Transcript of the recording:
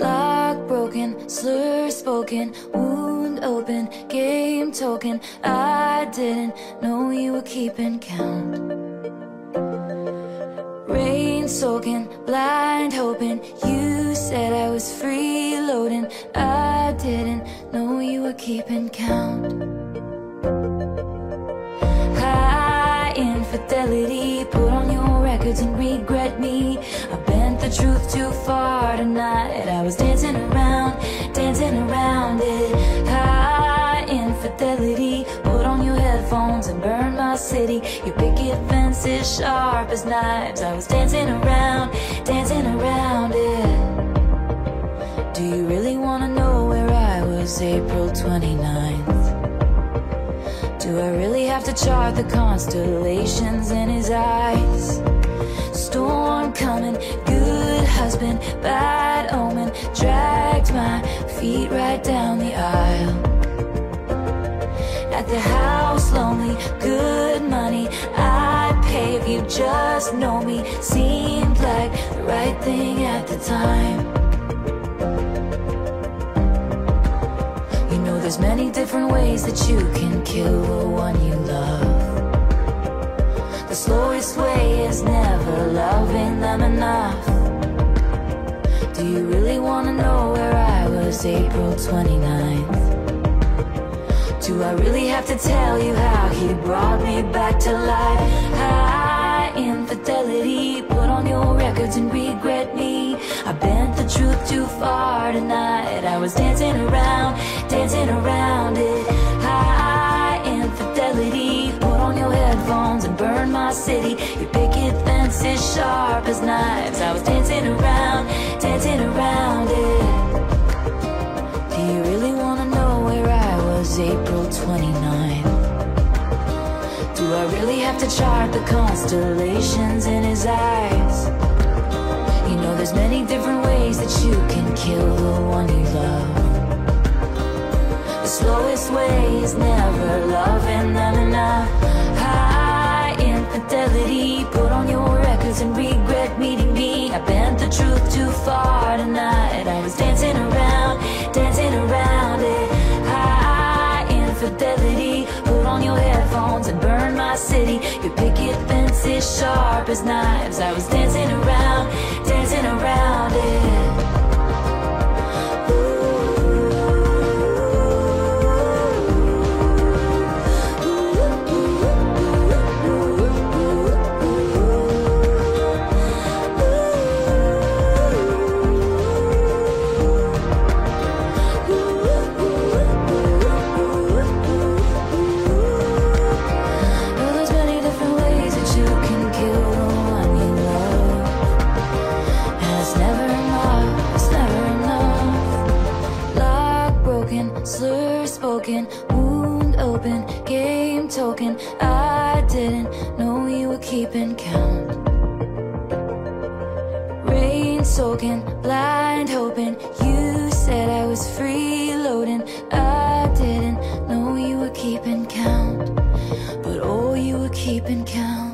Lock broken, slur spoken, wound open, game token. I didn't know you were keeping count. Rain soaking, blind hoping. You said I was freeloading. I didn't know you were keeping count. High infidelity, put on your records and regret me. I truth too far tonight. I was dancing around, dancing around it. High infidelity, put on your headphones and burn my city. Your picket fence is sharp as knives. I was dancing around, dancing around it. Have to chart the constellations in his eyes? Storm coming, good husband, bad omen, dragged my feet right down the aisle. At the house, lonely, good money, I'd pay if you just know me. Seemed like the right thing at the time. There's many different ways that you can kill the one you love. The slowest way is never loving them enough. Do you really wanna know where I was April 29th? Do I really have to tell you how he brought me back to life? High infidelity, put on your records and regret truth too far tonight. I was dancing around, dancing around it. High infidelity, put on your headphones and burn my city. Your picket fence is sharp as knives. I was dancing around, dancing around it. Do you really wanna know where I was April 29th? Do I really have to chart the constellations in his eyes? You know there's many different ways Slowest way is never loving them enough. High infidelity, put on your records and regret meeting me. I bent the truth too far tonight. I was dancing around, dancing around it. High infidelity, put on your headphones and burn my city. Your picket fence is sharp as knives. I was dancing open, game token. I didn't know you were keeping count. Rain soaking, blind hoping. You said I was freeloading. I didn't know you were keeping count. But oh, you were keeping count.